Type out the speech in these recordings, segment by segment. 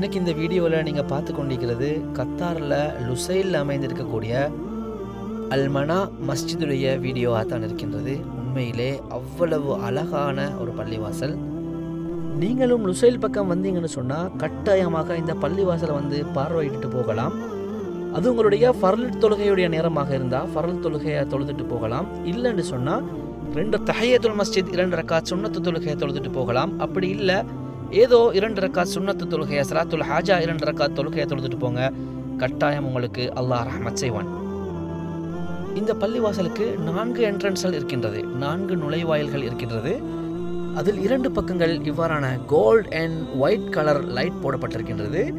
இன்னைக்கு இந்த வீடியோவில் நீங்கள் பார்த்து கொண்டிருக்கிறது கத்தாரில் லுசைலில் அமைந்திருக்கக்கூடிய அல்மனா மஸ்ஜிதுடைய வீடியோவாக தான் இருக்கின்றது. உண்மையிலே அவ்வளவு அழகான ஒரு பள்ளிவாசல். நீங்களும் லுசைல் பக்கம் வந்தீங்கன்னு சொன்னால் கட்டாயமாக இந்த பள்ளிவாசலை வந்து பார்வையிட்டு போகலாம். அது உங்களுடைய ஃபரல் தொழுகையுடைய நேரமாக இருந்தால் ஃபரல் தொழுகையை தொழுதுட்டு போகலாம். இல்லைன்னு சொன்னால் ரெண்டு தஹையத்துல் மஸ்ஜித் இரண்டு ரக்கா சுண்ணத்து தொழுகையை தொழுதுட்டு போகலாம். அப்படி இல்லை ஏதோ இரண்டு ரக்காத் சுண்ணத்து தொழுகையை சலாத்துல் ஹாஜா இரண்டு ரக்காத் தொழுகையை தொழுதுட்டு போங்க. கட்டாயம் உங்களுக்கு அல்லாஹ் ரஹமத் செய்வான். இந்த பள்ளிவாசலுக்கு நான்கு என்ட்ரன்ஸ்கள் இருக்கின்றது. நான்கு நுழைவாயில்கள் இருக்கின்றது. அதில் இரண்டு பக்கங்கள் இவ்வாறான gold and white colour light போடப்பட்டிருக்கின்றது.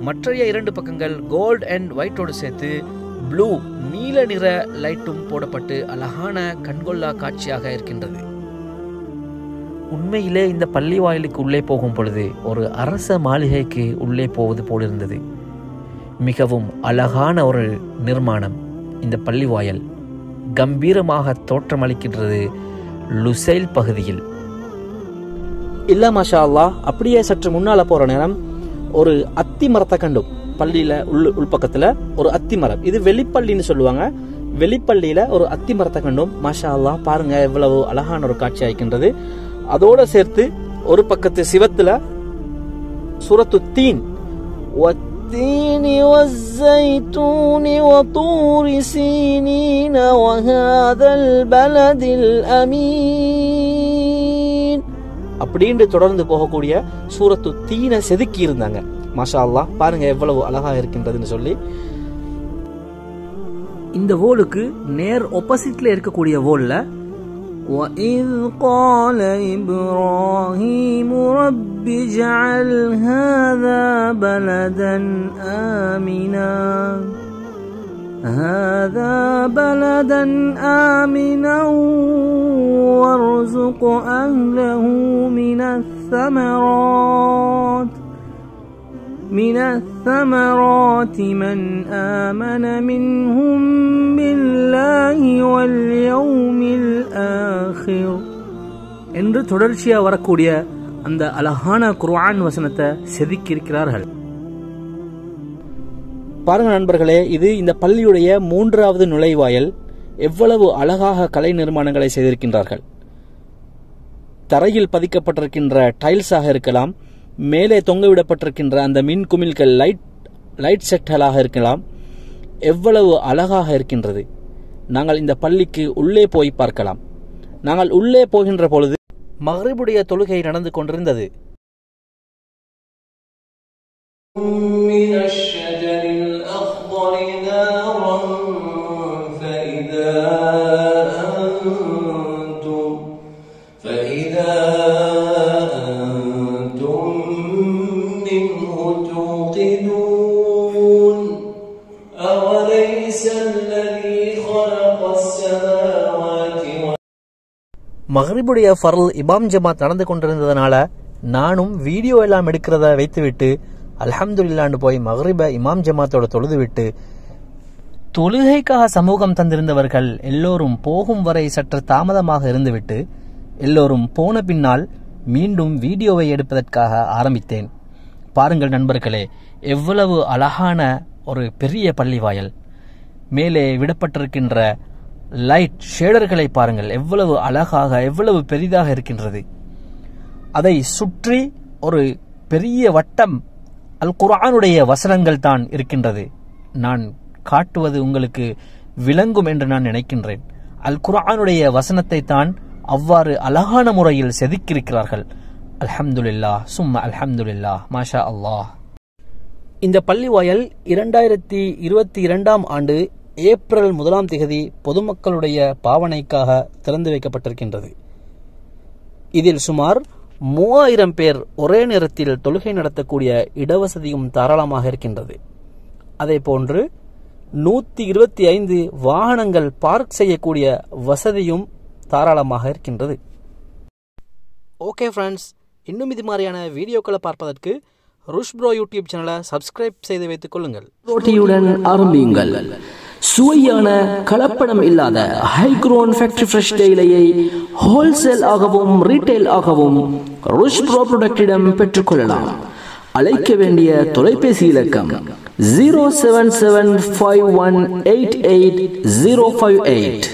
மற்றைய இரண்டு பக்கங்கள் கோல்ட் அண்ட் ஒயிட்டோடு சேர்த்து ப்ளூ நீல நிற லைட்டும் போடப்பட்டு அழகான கண்கொள்ளா காட்சியாக இருக்கின்றது. உண்மையிலே இந்த பள்ளி வாயிலுக்கு உள்ளே போகும் பொழுது ஒரு அரச மாளிகைக்கு உள்ளே போவது போலிருந்தது. மிகவும் அழகான ஒரு நிர்மாணம் இந்த பள்ளி வாயல் கம்பீரமாக தோற்றமளிக்கின்றது லுசைல் பகுதியில். இல்லை மாஷா அல்லா அப்படியே சற்று முன்னால் போகிற நேரம் ஒரு அத்தி மரத்தை கண்டும். பள்ளியில் உள் உள்பக்கத்தில் ஒரு அத்தி மரம். இது வெளிப்பள்ளின்னு சொல்லுவாங்க. வெளிப்பள்ளியில் ஒரு அத்தி மரத்தை கண்டும். மாஷா அல்லா பாருங்கள் எவ்வளவு அழகான ஒரு காட்சி ஆயிக்கின்றது அதோட சேர்த்து ஒரு பக்கத்து சிவத்துல சூரத்து தீன் والتين والزيتون وطور سينين وهذا البلد الأمين அப்படின்னு தொடர்ந்து போகக்கூடிய சூரத்து தீனை செதுக்கி இருந்தாங்க மாஷா அல்லாஹ் பாருங்க எவ்வளவு அழகா இருக்கின்றதுன்னு சொல்லி இந்த வோலுக்கு நேர் ஆப்போசிட்ல இருக்கக்கூடிய வோல்ல وَإِذْ قَالَ إِبْرَاهِيمُ رَبِّ اجْعَلْ هَذَا بَلَدًا آمِنًا هذا بلدا آمنا وارزق أهله من الثمرات من الثمرات من آمن منهم بالله واليوم الآخر என்று தொடர்ச்சியா வரக்கூடிய அந்த அழகான குர்ஆன் வசனத்தை செதுக்கியிருக்கிறார்கள். பாருங்க நண்பர்களே இது இந்த பள்ளியுடைய மூன்றாவது நுழைவாயல் எவ்வளவு அழகாக கலை நிர்மாணங்களை செய்திருக்கின்றார்கள். தரையில் பதிக்கப்பட்டிருக்கின்ற டைல்ஸாக இருக்கலாம் மேலே தொங்கவிடப்பட்டிருக்கின்ற அந்த மின் குமிழ்கள் லைட் லைட் செட்டலாக இருக்கலாம் எவ்வளவு அழகாக இருக்கின்றது. நாங்கள் இந்த பள்ளிக்கு உள்ளே போய் பார்க்கலாம். நாங்கள் உள்ளே போகின்ற பொழுது மகரிபுடைய தொழுகை நடந்து கொண்டிருந்தது من الشجر الأخضر نارا فإذا أنتم فإذا أنتم منه توقدون أوليس الذي خلق السماوات والأرض மகரிபுடைய ஃபர்ல் இமாம் ஜமாத் நடந்து கொண்டிருந்ததுனால நானும் வீடியோ எல்லாம் எடுக்கிறத வைத்துவிட்டு அல்ஹம்துலில்லான்னு போய் மஹரிப இமாம் ஜமாத்தோட தொழுது விட்டு தொழுகைக்காக சமூகம் தந்திருந்தவர்கள் எல்லோரும் போகும் வரை சற்று தாமதமாக இருந்துவிட்டு எல்லோரும் போன பின்னால் மீண்டும் வீடியோவை எடுப்பதற்காக ஆரம்பித்தேன். பாருங்கள் நண்பர்களே எவ்வளவு அழகான ஒரு பெரிய பள்ளிவாயல். மேலே விடப்பட்டிருக்கின்ற லைட் ஷேடர்களை பாருங்கள். எவ்வளவு அழகாக எவ்வளவு பெரிதாக இருக்கின்றது. அதை சுற்றி ஒரு பெரிய வட்டம் அல் குரானுடைய வசனங்கள் தான் இருக்கின்றது. நான் காட்டுவது உங்களுக்கு விளங்கும் என்று நான் நினைக்கின்றேன். அல் குரானுடைய வசனத்தை தான் அவ்வாறு அழகான முறையில் செதுக்கியிருக்கிறார்கள். அல்ஹம்துல்லா சும்மா அல்ஹம்துல்லா மாஷா அல்லாஹ். இந்த பள்ளிவாயல் இரண்டாயிரத்தி இருபத்தி இரண்டாம் ஆண்டு ஏப்ரல் முதலாம் திகதி பொதுமக்களுடைய பாவனைக்காக திறந்து வைக்கப்பட்டிருக்கின்றது. இதில் சுமார் மூவாயிரம் பேர் ஒரே நேரத்தில் தொழுகை நடத்தக்கூடிய இடவசதியும் தாராளமாக இருக்கின்றது. அதே போன்று நூத்தி இருபத்தி ஐந்து வாகனங்கள் பார்க் செய்யக்கூடிய வசதியும் தாராளமாக இருக்கின்றது. ஓகே ஃப்ரெண்ட்ஸ் இன்னும் இது மாதிரியான வீடியோக்களை பார்ப்பதற்கு ருஷ் ப்ரோ யூடியூப் சேனலை சப்ஸ்கிரைப் செய்து வைத்துக் கொள்ளுங்கள். ஆரம்பியுங்கள். சுவையான கலப்படம் இல்லாத ஹைக்ரோன் ஃபேக்டரி ஃப்ரெஷ் தேயிலையை ஹோல்சேல் ஆகவும் ரீட்டைல் ஆகவும் ருஷ் ப்ரோ ப்ராடக்டிடம் பெற்றுக்கொள்ளலாம். அழைக்க வேண்டிய தொலைபேசி இலக்கம் zero seven seven five one eight eight zero five eight